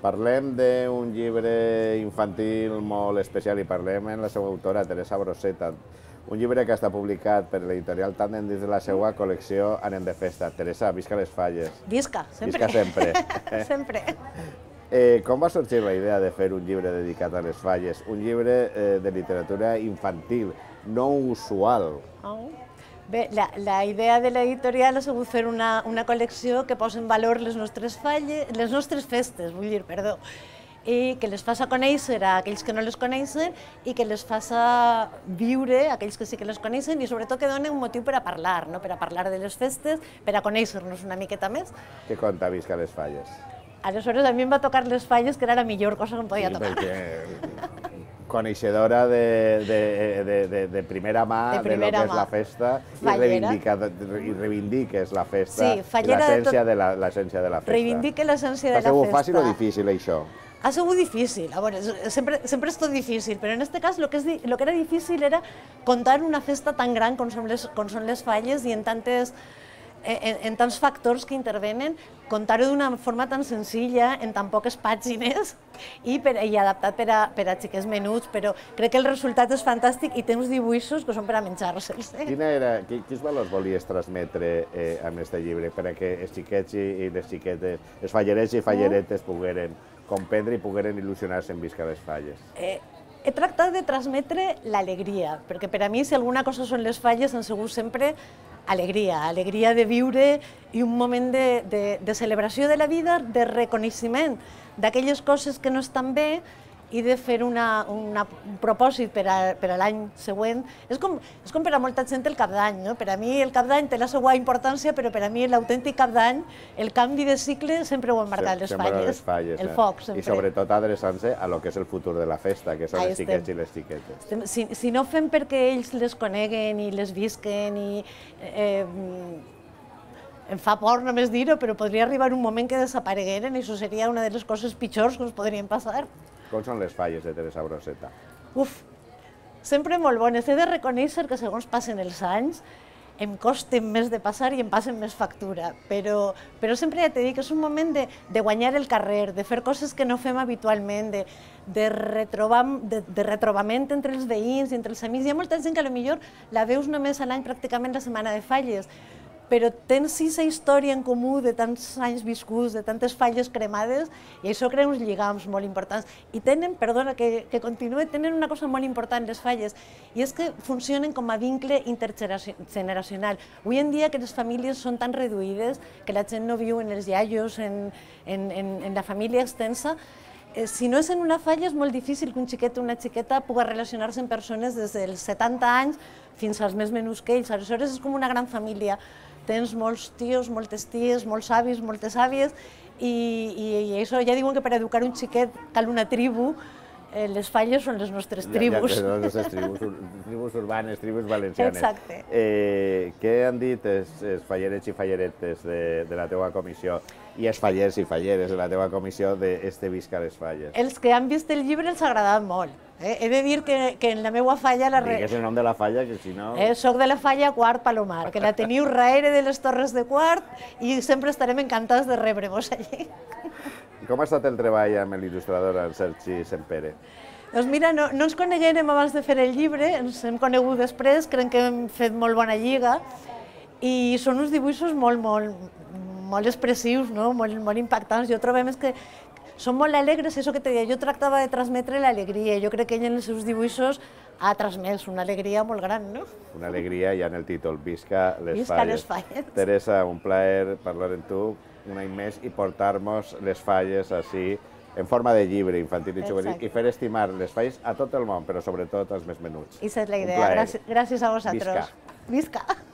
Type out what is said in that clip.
Parlem d'un llibre infantil molt especial i parlem amb la seva autora, Teresa Broseta. Un llibre que està publicat per l'editorial Tandem dins de la seva col·lecció Anem de Festa. Teresa, visca les falles. Visca, sempre. Visca sempre. sempre. Eh, com va sorgir la idea de fer un llibre dedicat a les falles? Un llibre eh, de literatura infantil, no usual. Oh. Bé, la, la idea de l'editorial ha sigut fer una, una col·lecció que posa en valor les nostres falles, les nostres festes, vull dir, perdó, i que les faça conèixer a aquells que no les coneixen i que les faça viure a aquells que sí que les coneixen i sobretot que donen un motiu per a parlar, no? per a parlar de les festes, per a conèixer-nos una miqueta més. Què conta Visca les falles? Aleshores a mi em va tocar les falles, que era la millor cosa que em podia sí, tocar. Perquè coneixedora de, de, de, de, de primera mà de, primera de lo que és la festa i, reivindica, i reivindiques la festa sí, i l'essència de, la, l'essència de la festa. Reivindique l'essència de la festa. Ha sigut fàcil o difícil això? Ha sigut difícil, a veure, sempre, sempre és tot difícil, però en aquest cas lo que, és, lo que era difícil era contar una festa tan gran com són les, com són les falles i en tantes en, en tants factors que intervenen, contar-ho d'una forma tan senzilla, en tan poques pàgines, i, per, i adaptat per a, per a xiquets menuts, però crec que el resultat és fantàstic i té uns dibuixos que són per a menjar-se'ls. Eh? Quina era, quins valors volies transmetre eh, amb aquest llibre per a que els xiquets i, i les xiquetes, els fallerets i falleretes, pogueren comprendre i pogueren il·lusionar-se en visca les falles? Eh, he tractat de transmetre l'alegria, perquè per a mi si alguna cosa són les falles han sigut sempre alegria, alegria de viure i un moment de, de, de celebració de la vida, de reconeixement d'aquelles coses que no estan bé i de fer una, una, un propòsit per a, per a l'any següent. És com, és com per a molta gent el cap d'any, no? Per a mi el cap d'any té la seva importància, però per a mi l'autèntic cap d'any, el canvi de cicle sempre ho han marcat les falles, les falles, el eh? foc sempre. I sobretot adreçant-se a lo que és el futur de la festa, que són Ahí els xiquets i les xiquetes. Si, si no fem perquè ells les coneguen i les visquen i... Eh, em fa por només dir-ho, però podria arribar un moment que desaparegueren i això seria una de les coses pitjors que ens podrien passar. Com són les falles de Teresa Broseta? Uf, sempre molt bones. He de reconèixer que segons passen els anys em costen més de passar i em passen més factura, però, però sempre ja t'he dit que és un moment de, de guanyar el carrer, de fer coses que no fem habitualment, de, de, retrobar, de, de retrobament entre els veïns i entre els amics. Hi ha molta gent que potser la veus només a l'any pràcticament la setmana de falles, però tens aquesta història en comú de tants anys viscuts, de tantes falles cremades, i això crea uns lligams molt importants. I tenen, perdona que, que continuï, tenen una cosa molt important, les falles, i és que funcionen com a vincle intergeneracional. Avui en dia que les famílies són tan reduïdes, que la gent no viu en els iaios, en, en, en, en la família extensa, si no és en una falla és molt difícil que un xiquet o una xiqueta pugui relacionar-se amb persones des dels 70 anys fins als més menús que ells. Aleshores és com una gran família tens molts tios, moltes ties, molts avis, moltes àvies, i, i, i això ja diuen que per educar un xiquet cal una tribu, eh, les falles són les nostres tribus. Ja, ja, les nostres tribus, tribus urbanes, tribus valencianes. Exacte. Eh, què han dit els, els fallerets i falleretes de, de la teua comissió i els fallers i falleres de la teua comissió d'este Visca les Falles? Els que han vist el llibre els ha agradat molt. Eh? He de dir que, que en la meva falla... La re... Digues el nom de la falla, que si no... Eh, soc de la falla Quart Palomar, que la teniu raere de les Torres de Quart i sempre estarem encantats de rebre-vos allí. Com ha estat el treball amb l'il·lustrador en Sergi Sempere? Doncs mira, no, no ens coneguérem abans de fer el llibre, ens hem conegut després, crec que hem fet molt bona lliga, i són uns dibuixos molt, molt, molt expressius, no? molt, molt impactants. Jo trobem és que, són molt alegres, això que te deia, jo tractava de transmetre l'alegria, jo crec que ell en els seus dibuixos ha transmès una alegria molt gran, no? Una alegria ja en el títol, Visca les Visca falles. les falles. Teresa, un plaer parlar amb tu un any més i portar-nos les falles així en forma de llibre infantil i juvenil i fer estimar les falles a tot el món, però sobretot als més menuts. I és la idea. Gràcies, gràcies a vosaltres. Visca. Visca.